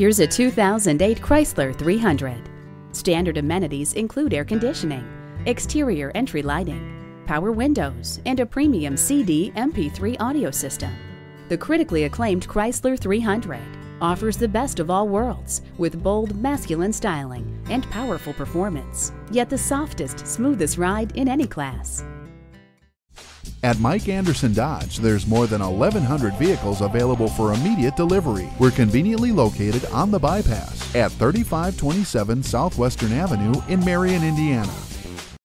Here's a 2008 Chrysler 300. Standard amenities include air conditioning, exterior entry lighting, power windows, and a premium CD MP3 audio system. The critically acclaimed Chrysler 300 offers the best of all worlds with bold masculine styling and powerful performance, yet the softest, smoothest ride in any class. At Mike Anderson Dodge, there's more than 1,100 vehicles available for immediate delivery. We're conveniently located on the bypass at 3527 South Western Avenue in Marion, Indiana.